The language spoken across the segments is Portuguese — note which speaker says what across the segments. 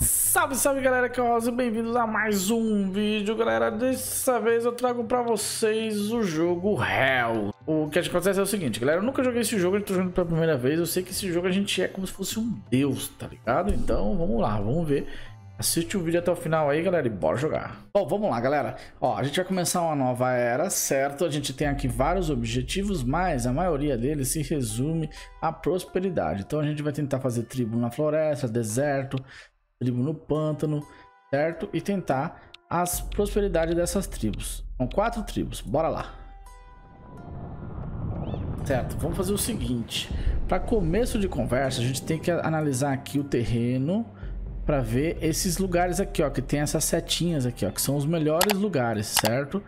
Speaker 1: Salve, salve galera, que é o Rosa bem-vindos a mais um vídeo, galera. Dessa vez eu trago pra vocês o jogo Hell. O que acontece é o seguinte, galera, eu nunca joguei esse jogo, eu tô jogando pela primeira vez. Eu sei que esse jogo a gente é como se fosse um deus, tá ligado? Então vamos lá, vamos ver. Assiste o vídeo até o final aí, galera, e bora jogar. Bom, vamos lá, galera. Ó, a gente vai começar uma nova era, certo? A gente tem aqui vários objetivos, mas a maioria deles se resume à prosperidade. Então a gente vai tentar fazer tribo na floresta, deserto, tribo no pântano, certo? E tentar as prosperidades dessas tribos. São quatro tribos, bora lá. Certo, vamos fazer o seguinte. Para começo de conversa, a gente tem que analisar aqui o terreno para ver esses lugares aqui, ó, que tem essas setinhas aqui, ó, que são os melhores lugares, certo?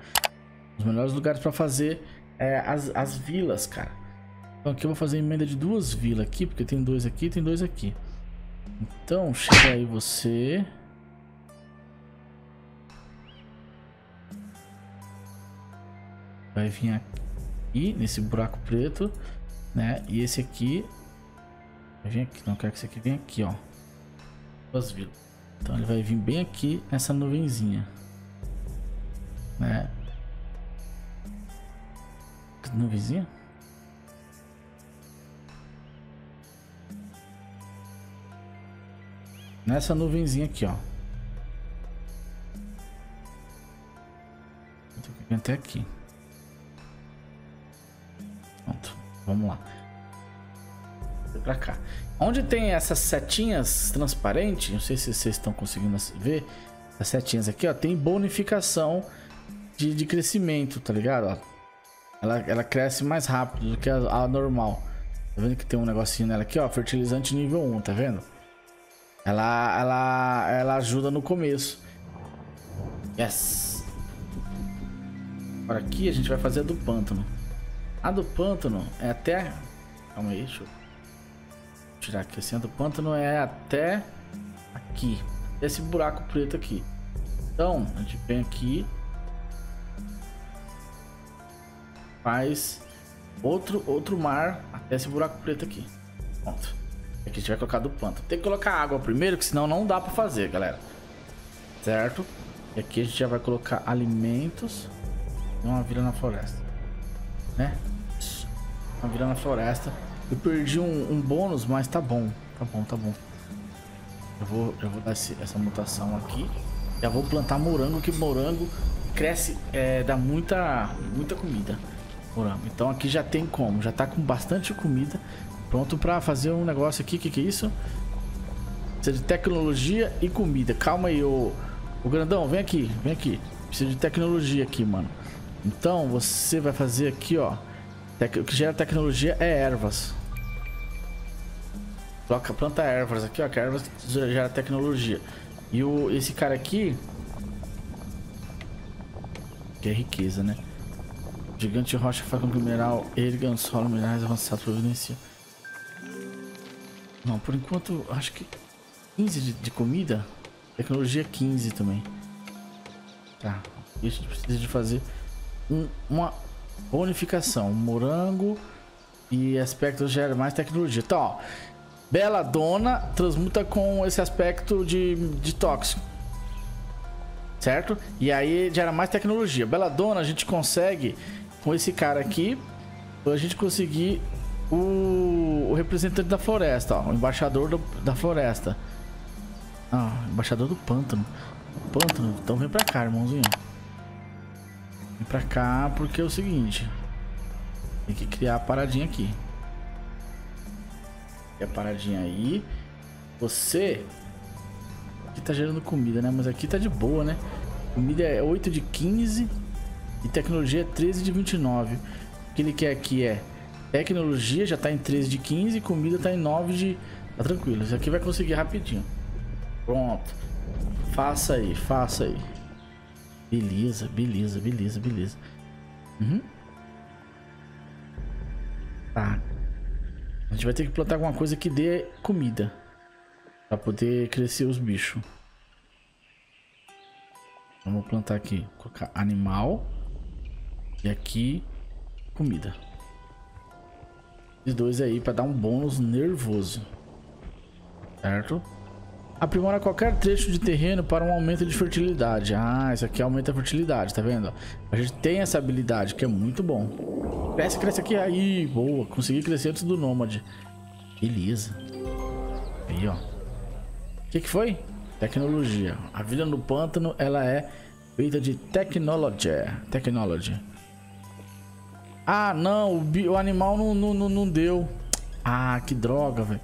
Speaker 1: Os melhores lugares para fazer é, as, as vilas, cara. Então aqui eu vou fazer emenda de duas vilas aqui, porque tem dois aqui tem dois aqui. Então, chega aí você. Vai vir aqui, nesse buraco preto, né? E esse aqui... Vai vir aqui, não quero que esse aqui venha aqui, ó. Duas vilas. Então ele vai vir bem aqui nessa nuvenzinha. Né? Nuvenzinha? Nessa nuvenzinha aqui, ó. Até aqui. Pronto. Vamos lá. Pra cá. Onde tem essas setinhas transparentes, não sei se vocês estão conseguindo ver, as setinhas aqui, ó, tem bonificação de, de crescimento, tá ligado? Ó, ela, ela cresce mais rápido do que a, a normal. Tá vendo que tem um negocinho nela aqui, ó, fertilizante nível 1, tá vendo? Ela, ela, ela ajuda no começo. Yes. Agora aqui a gente vai fazer a do pântano. A do pântano é até... Calma aí, deixa eu tirar aqui. Assim, do pântano é até aqui. Esse buraco preto aqui. Então, a gente vem aqui. Faz outro, outro mar até esse buraco preto aqui. Pronto. Aqui a gente vai colocar do pântano. Tem que colocar água primeiro, que senão não dá pra fazer, galera. Certo? E aqui a gente já vai colocar alimentos. E uma vila na floresta. Né? Uma vila na floresta. Eu perdi um, um, bônus, mas tá bom. Tá bom, tá bom. Eu vou, eu vou dar esse, essa mutação aqui. Já vou plantar morango, que morango cresce, é, dá muita, muita comida. Morango. Então aqui já tem como. Já tá com bastante comida. Pronto para fazer um negócio aqui. O que, que é isso? Precisa de tecnologia e comida. Calma aí, ô, ô grandão. Vem aqui, vem aqui. Precisa de tecnologia aqui, mano. Então você vai fazer aqui, ó. O que gera tecnologia é ervas. Coloca, planta ervas aqui, ó. Que ervas gera tecnologia. E o, esse cara aqui. Que é riqueza, né? Gigante rocha faz com que o mineral erga solo minerais avançados providencia. Não, por enquanto, acho que 15 de, de comida. Tecnologia 15 também. Tá. gente precisa de fazer um, uma bonificação. Morango e aspecto gera mais tecnologia. Então, ó. Bela Dona transmuta com esse aspecto de, de tóxico. Certo? E aí gera mais tecnologia. Bela Dona a gente consegue com esse cara aqui. A gente conseguir o, o representante da floresta, ó, o embaixador do, da floresta. Ah, embaixador do pântano. Pântano, então vem pra cá, irmãozinho. Vem pra cá porque é o seguinte. Tem que criar a paradinha aqui. E a paradinha aí. Você. Aqui tá gerando comida, né? Mas aqui tá de boa, né? Comida é 8 de 15 e tecnologia é 13 de 29. O que ele quer aqui é Tecnologia já tá em 13 de 15, comida tá em 9 de... Tá tranquilo, isso aqui vai conseguir rapidinho. Pronto. Faça aí, faça aí. Beleza, beleza, beleza, beleza. Uhum. Tá. A gente vai ter que plantar alguma coisa que dê comida. Pra poder crescer os bichos. Vamos plantar aqui. Colocar animal. E aqui, comida. Esses dois aí pra dar um bônus nervoso. Certo? Aprimora qualquer trecho de terreno para um aumento de fertilidade. Ah, isso aqui aumenta a fertilidade, tá vendo? A gente tem essa habilidade, que é muito bom. Cresce, cresce aqui. Aí, boa. Consegui crescer antes do Nômade. Beleza. Aí, ó. O que, que foi? Tecnologia. A vida no pântano, ela é feita de technology. Technology. Ah, não. O, o animal não, não, não deu. Ah, que droga, velho.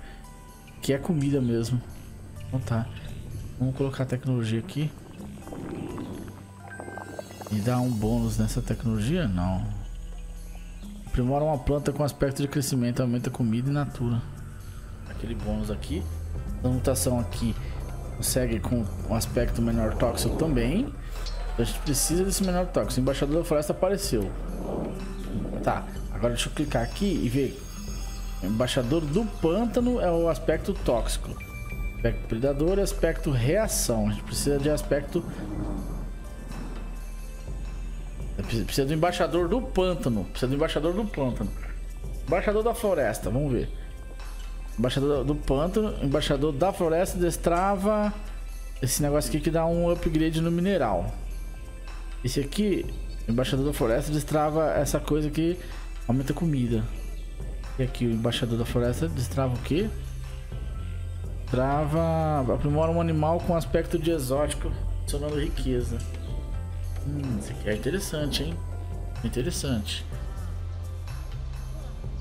Speaker 1: Que é comida mesmo. Então tá. Vamos colocar a tecnologia aqui. E dar um bônus nessa tecnologia? Não. Aprimora uma planta com aspecto de crescimento, aumenta comida e natura. Aquele bônus aqui. A mutação aqui consegue com um aspecto menor tóxico também. A gente precisa desse menor tóxico. O embaixador da floresta apareceu. Tá, agora deixa eu clicar aqui e ver. O embaixador do pântano é o aspecto tóxico. Aspecto predador e aspecto reação. A gente precisa de aspecto. Precisa do embaixador do pântano. Precisa do embaixador do pântano. Embaixador da floresta, vamos ver. Embaixador do pântano, embaixador da floresta destrava esse negócio aqui que dá um upgrade no mineral. Esse aqui, embaixador da floresta destrava essa coisa que aumenta comida. E aqui o embaixador da floresta destrava o que? Trava. Aprimora um animal com aspecto de exótico, adicionando riqueza. Hum, isso aqui é interessante, hein? Interessante.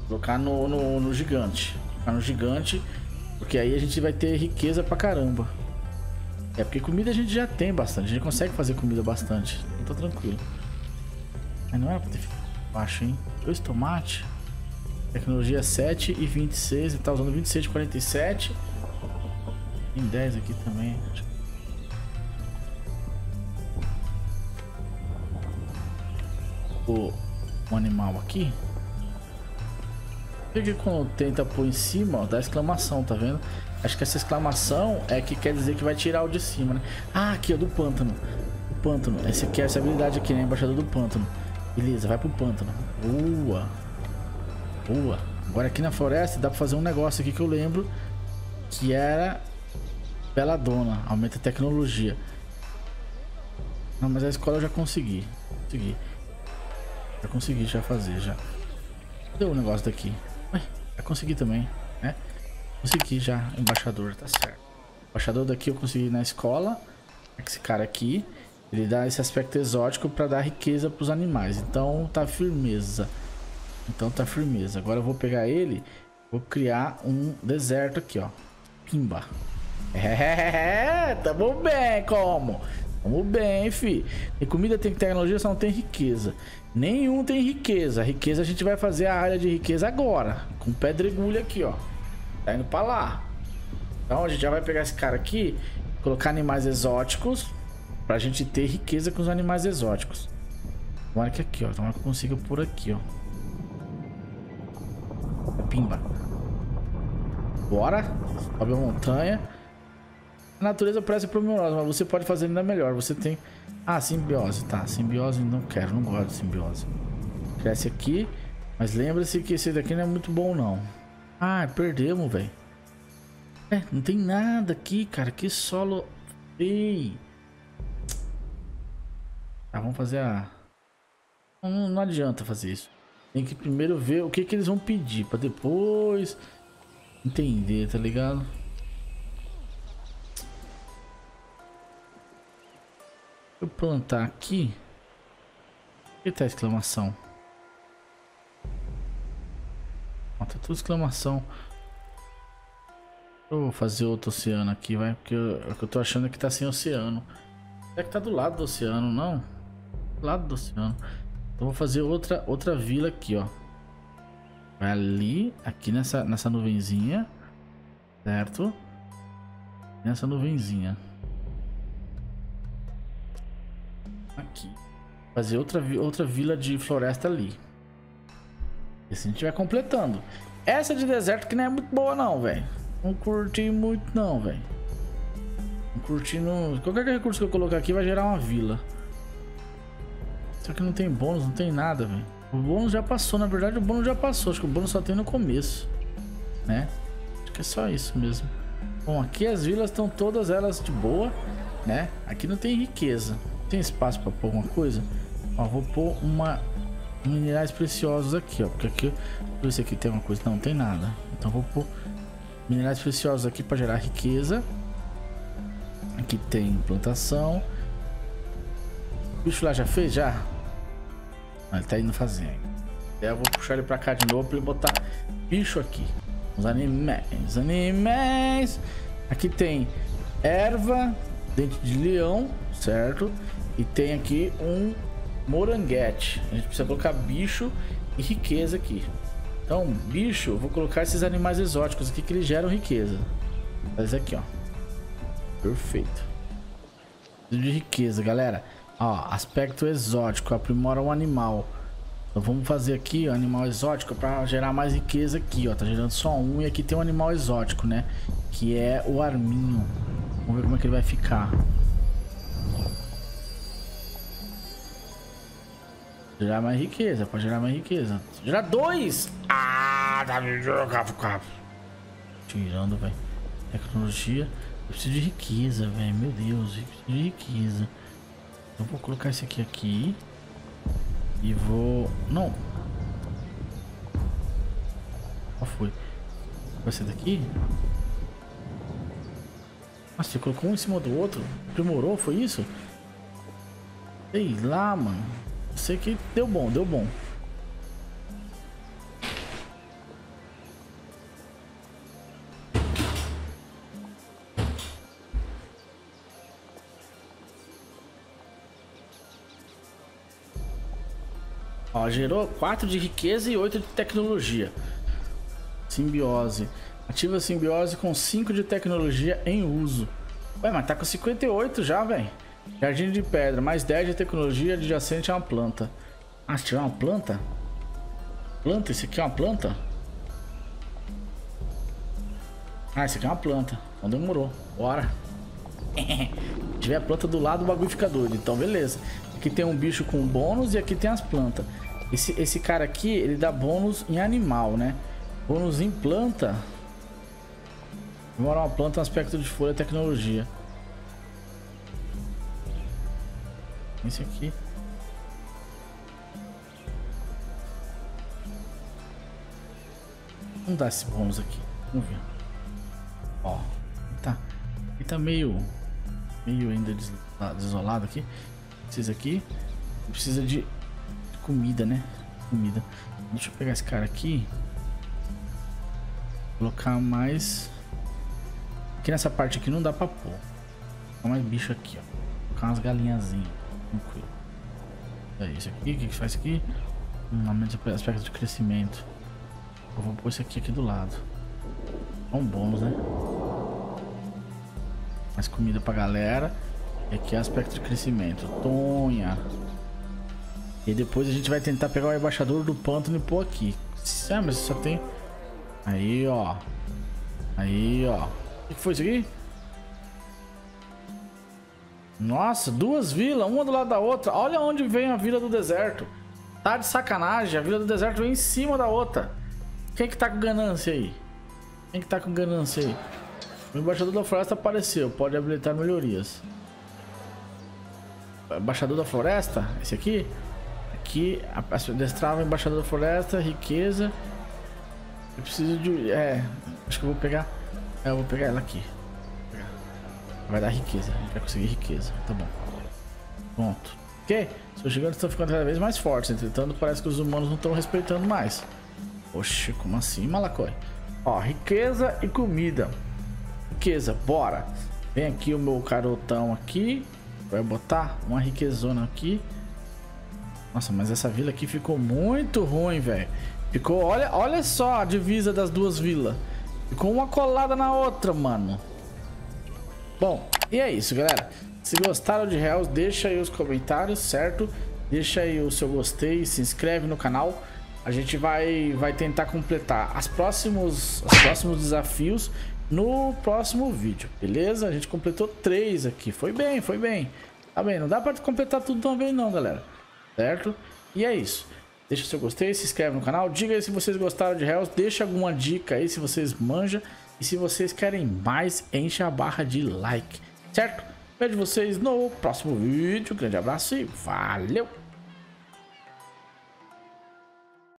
Speaker 1: Colocar no, no, no gigante. Colocar no gigante. Porque aí a gente vai ter riqueza pra caramba. É porque comida a gente já tem bastante. A gente consegue fazer comida bastante. Então tá tranquilo. Mas não é pra ter baixo, hein? Dois tomates. Tecnologia 7 e 26. Ele tá usando 26 de 47. Tem 10 aqui também. O, o animal aqui. que quando tenta pôr em cima, ó, dá exclamação, tá vendo? Acho que essa exclamação é que quer dizer que vai tirar o de cima, né? Ah, aqui, ó, do pântano. O pântano. Esse aqui, essa habilidade aqui, né? Embaixador do pântano. Beleza, vai pro pântano. Boa. Boa. Agora aqui na floresta dá pra fazer um negócio aqui que eu lembro. Que era Bela dona, aumenta a tecnologia. Não, mas a escola eu já consegui. Consegui. Já consegui já fazer já. Cadê o negócio daqui? Ué, já consegui também, né? Consegui já, embaixador, tá certo. Embaixador daqui eu consegui na escola. Esse cara aqui, ele dá esse aspecto exótico para dar riqueza para os animais. Então tá firmeza. Então tá firmeza. Agora eu vou pegar ele, vou criar um deserto aqui, ó. Pimba. É, tamo bem, como? Tamo bem, fi. Tem comida, tem tecnologia, só não tem riqueza. Nenhum tem riqueza. A riqueza a gente vai fazer a área de riqueza agora. Com pedregulho aqui, ó. Tá indo pra lá. Então a gente já vai pegar esse cara aqui, colocar animais exóticos, pra gente ter riqueza com os animais exóticos. Tomara que aqui, ó. Tomara que eu consiga por aqui, ó. Pimba. Bora. Sobe a montanha. A natureza parece primorosa, mas você pode fazer ainda melhor. Você tem... Ah, simbiose. Tá, simbiose não quero, não gosto de simbiose. Cresce aqui. Mas lembra-se que esse daqui não é muito bom, não. Ah, perdemos, velho. É, não tem nada aqui, cara. Que solo... Ei. Tá, vamos fazer a... Não, não adianta fazer isso. Tem que primeiro ver o que, que eles vão pedir. Pra depois... Entender, tá ligado? Eu plantar aqui. que tá exclamação? Ó, tá tudo exclamação. Eu vou fazer outro oceano aqui, vai. Porque eu, é eu tô achando que tá sem oceano. Será que tá do lado do oceano, não? Do lado do oceano. Então vou fazer outra, outra vila aqui, ó. Vai ali, aqui nessa, nessa nuvenzinha. Certo? Nessa nuvenzinha. Aqui. Fazer outra, outra vila de floresta ali. E assim a gente vai completando. Essa de deserto que não é muito boa não, velho. Não curti muito não, velho. Não curti não... Qualquer recurso que eu colocar aqui vai gerar uma vila. Só que não tem bônus, não tem nada, velho. O bônus já passou, na verdade o bônus já passou. Acho que o bônus só tem no começo, né? Acho que é só isso mesmo. Bom, aqui as vilas estão todas elas de boa, né? Aqui não tem riqueza. Tem espaço para pôr alguma coisa? Ó, vou pôr uma minerais preciosos aqui, ó. Porque aqui, ver se aqui tem uma coisa. Não, tem nada. Então vou pôr minerais preciosos aqui para gerar riqueza. Aqui tem plantação. O bicho lá já fez? Já? Não, ele tá indo fazer ainda. Eu vou puxar ele pra cá de novo pra ele botar bicho aqui. Os animais. Animais. Aqui tem erva, dente de leão, certo? E tem aqui um moranguete. A gente precisa colocar bicho e riqueza aqui. Então, bicho, vou colocar esses animais exóticos aqui que eles geram riqueza. Faz aqui, ó. Perfeito. De riqueza, galera. Ó, aspecto exótico, aprimora um animal. Então vamos fazer aqui o animal exótico para gerar mais riqueza aqui, ó. Tá gerando só um e aqui tem um animal exótico, né? Que é o arminho. Vamos ver como é que ele vai ficar. Gerar mais riqueza, pode gerar mais riqueza. Gerar dois! Ah, dá me jogar, Tirando, velho. Tecnologia. Eu preciso de riqueza, velho. Meu Deus, eu preciso de riqueza. Então vou colocar esse aqui aqui. E vou... Não. Qual foi? Vai ser daqui? Nossa, você colocou um em cima do outro? Aprimorou, foi isso? Sei lá, mano. Sei que deu bom, deu bom. Ó, gerou 4 de riqueza e 8 de tecnologia. Simbiose. Ativa a simbiose com 5 de tecnologia em uso. Ué, mas tá com 58 já, velho. Jardim de pedra, mais 10 de tecnologia adjacente a uma planta. Ah, se tiver uma planta? Planta? Esse aqui é uma planta? Ah, esse aqui é uma planta. Então demorou. Bora. Se tiver a planta do lado, o bagulho fica doido. Então, beleza. Aqui tem um bicho com bônus e aqui tem as plantas. Esse, esse cara aqui, ele dá bônus em animal, né? Bônus em planta. Demora uma planta, um aspecto de folha, tecnologia. Esse aqui. Vamos dar esse bônus aqui. Vamos ver. Ó. Tá. Ele tá meio. Meio ainda desolado aqui. Precisa aqui. Precisa de comida, né? Comida. Deixa eu pegar esse cara aqui. Colocar mais. Aqui nessa parte aqui não dá pra pôr. Colocar mais bicho aqui, ó. Colocar umas galinhazinhas. Tranquilo. É isso aqui. O que, que faz aqui? Um aumento de aspecto de crescimento. Eu vou pôr esse aqui aqui do lado. É um bônus, né? Mais comida pra galera. E aqui é aspecto de crescimento. Tonha. E depois a gente vai tentar pegar o embaixador do pântano e pôr aqui. Ah, mas só tem... Aí, ó. Aí, ó. O que foi isso aqui? Nossa, duas vilas, uma do lado da outra. Olha onde vem a vila do deserto. Tá de sacanagem, a vila do deserto vem em cima da outra. Quem que tá com ganância aí? Quem que tá com ganância aí? O embaixador da floresta apareceu, pode habilitar melhorias. Embaixador da floresta? Esse aqui? Aqui, destrava embaixador da floresta, riqueza. Eu preciso de. É, acho que eu vou pegar. É, eu vou pegar ela aqui. Vai dar riqueza, a gente vai conseguir riqueza. Tá bom. Pronto. Ok? Seus gigantes estão ficando cada vez mais fortes. Entretanto, parece que os humanos não estão respeitando mais. Oxe, como assim, Malacói? Ó, riqueza e comida. Riqueza, bora. Vem aqui o meu carotão aqui. Vai botar uma riquezona aqui. Nossa, mas essa vila aqui ficou muito ruim, velho. Ficou, olha, olha só a divisa das duas vilas. Ficou uma colada na outra, mano. Bom, e é isso, galera. Se gostaram de Hells, deixa aí os comentários, certo? Deixa aí o seu gostei, se inscreve no canal. A gente vai, vai tentar completar as próximos, os próximos desafios no próximo vídeo, beleza? A gente completou três aqui. Foi bem, foi bem. Tá bem, não dá pra completar tudo vez não, galera certo? E é isso. Deixa seu gostei, se inscreve no canal. Diga aí se vocês gostaram de Hells. Deixa alguma dica aí se vocês manjam. E se vocês querem mais, enche a barra de like. Certo? Vejo vocês no próximo vídeo. Grande abraço e valeu!